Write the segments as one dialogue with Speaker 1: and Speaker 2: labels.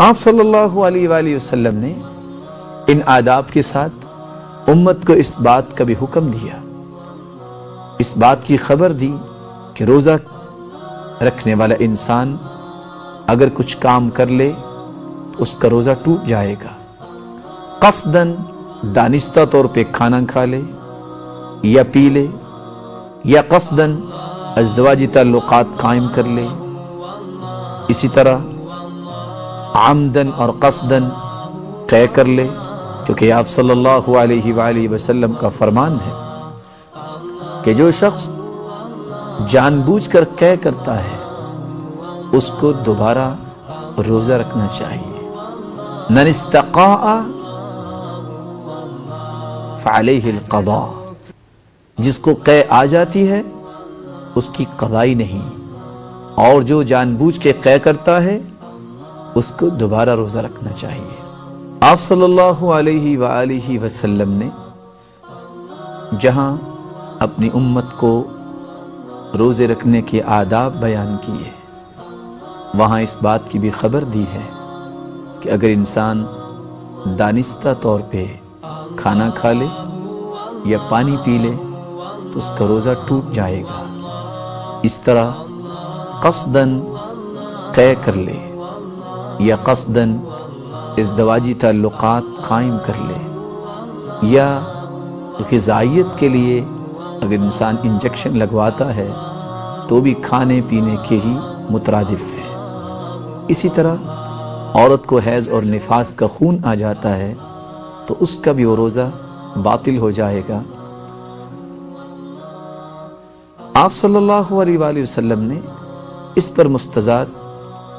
Speaker 1: आप सल्लल्लाहु अलैहि वसल्लम ने इन आदाब के साथ उम्मत को इस बात का भी हुक्म दिया। इस बात की खबर दी कि रोज़ा रखने वाला इंसान अगर कुछ काम कर ले तो उसका रोज़ा टूट जाएगा। कसदन दानिस्ता तौर पे खाना खा ले, या पी ले, या कसदन अजदवाजी ताल्लुकात कायम कर ले। इसी तरह आमदन और कसदन तय कर ले, क्योंकि आप सल्लल्लाहु अलैहि वसल्लम का फरमान है कि जो शख्स जानबूझकर कह करता है, उसको दोबारा रोजा रखना चाहिए। ननिस्तका जिसको कै आ जाती है, उसकी कदाई नहीं। और जो जानबूझ के कै करता है उसको दोबारा रोजा रखना चाहिए। आप सल्लल्लाहु अलैहि वसल्लम ने जहाँ अपनी उम्मत को रोज़े रखने के आदाब बयान किए, वहाँ इस बात की भी खबर दी है कि अगर इंसान दानिस्ता तौर पे खाना खा ले या पानी पी ले तो उसका रोज़ा टूट जाएगा। इस तरह कसदन तय कर ले। या कसदन इस दवाजी ताल्लुकात कायम कर ले। या गजाइत के लिए अगर इंसान इंजेक्शन लगवाता है तो भी खाने पीने के ही मुतरदफ है। इसी तरह औरत को हैज़ और निफास का खून आ जाता है तो उसका भी वो रोज़ा बातिल हो जाएगा। आप सल्लल्लाहु अलैहि वसल्लम ने इस पर मुस्तजाद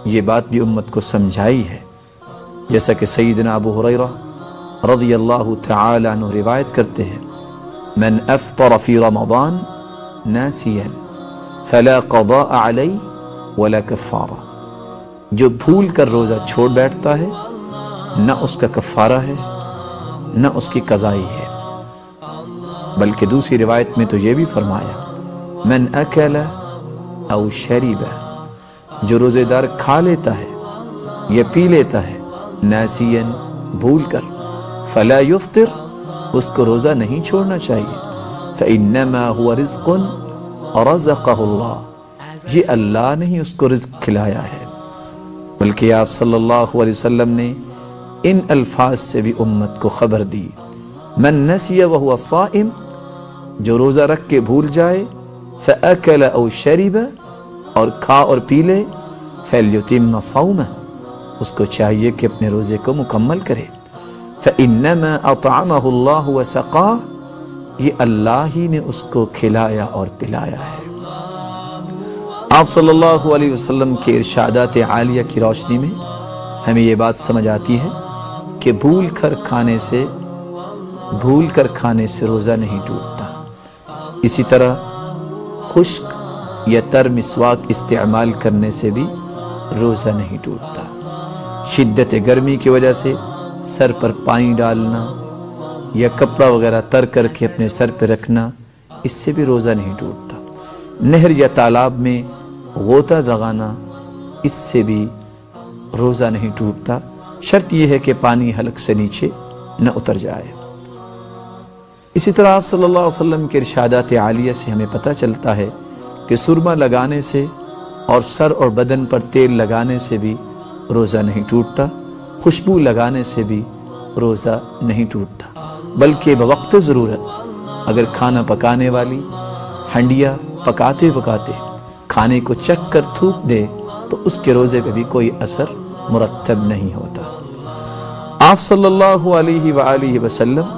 Speaker 1: ये बात भी उम्मत को समझाई है। जैसा कि सईदना अबू हुरैरा रदी अल्लाह तआला रिवायत करते हैं, मन अफ्तर फ़ी रमज़ान नासियन, फला क़दा अलई वला कफ़ारा जो भूल कर रोज़ा छोड़ बैठता है, न उसका कफ़ारा है, न उसकी कज़ाई है। बल्कि दूसरी रिवायत में तो यह भी फरमाया, मन अकल जो रोज़ेदार खा लेता है, या पी लेता है, नासियन भूल कर फला युफ्तिर, उसको रोज़ा नहीं छोड़ना चाहिए। रज़क़हुल्लाह। ये अल्लाह ने ही उसको रिज्क खिलाया है। बल्कि आप सल्लल्लाहु अलैहि वसल्लम ने इन अल्फाज से भी उम्मत को खबर दी। मन नसिया वह हुआ साइम, जो रोज़ा रख के भूल जाए फ़ैकल औ शरीब और खा और पी ले। फैलयुतिम सौम, उसको चाहिए कि अपने रोज़े को मुकम्मल करे। अतमल्ला ये अल्लाह ही ने उसको खिलाया और पिलाया है। आप सल्लल्लाहु अलैहि वसल्लम के इरशादात आलिया की रोशनी में हमें ये बात समझ आती है कि भूल कर खाने से, भूल कर खाने से रोज़ा नहीं टूटता। इसी तरह खुश्क या तर मिसवाक इस्तेमाल करने से भी रोज़ा नहीं टूटता। शिद्दत गर्मी की वजह से सर पर पानी डालना या कपड़ा वगैरह तर करके अपने सर पर रखना, इससे भी रोज़ा नहीं टूटता। नहर या तालाब में गोता लगाना, इससे भी रोज़ा नहीं टूटता। शर्त यह है कि पानी हलक से नीचे न उतर जाए। इसी तरह आप सल्लल्लाहु अलैहि वसल्लम के इरशादात आलिया से हमें पता चलता है कि सुरमा लगाने से और सर और बदन पर तेल लगाने से भी रोज़ा नहीं टूटता, खुशबू लगाने से भी रोज़ा नहीं टूटता। बल्कि बवक्त ज़रूरत, अगर खाना पकाने वाली, हंडिया पकाते पकाते खाने को चक कर थूक दे तो उसके रोज़े पे भी कोई असर मुरतब नहीं होता। आप सल्लल्लाहु अलैहि वसल्लम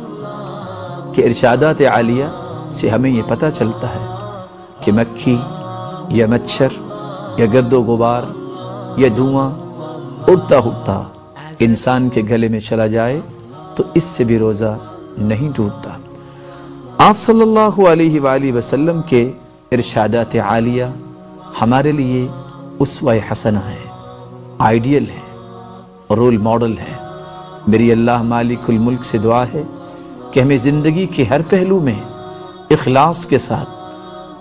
Speaker 1: के इरशादात आलिया से हमें ये पता चलता है कि मक्खी, या मच्छर, या गर्दो गुबार, या धुआँ उड़ता उड़ता इंसान के गले में चला जाए तो इससे भी रोज़ा नहीं टूटता। आप सल्लल्लाहु अलैहि वसल्लम के इरशादात आलिया हमारे लिए उसवा हसना है, आइडियल है, रोल मॉडल है। मेरी अल्लाह मालिकुल मुल्क से दुआ है कि हमें ज़िंदगी के हर पहलू में इखलास के साथ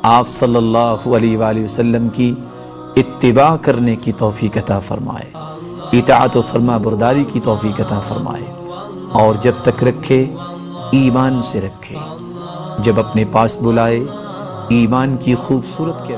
Speaker 1: आप सल्लल्लाहु अलैहि वसल्लम की इत्तिबा करने की तौफीक अता फरमाए इतात फरमा बरदारी की तोफ़ी अता फरमाए, और जब तक रखे, ईमान से रखे। जब अपने पास बुलाए, ईमान की खूबसूरत के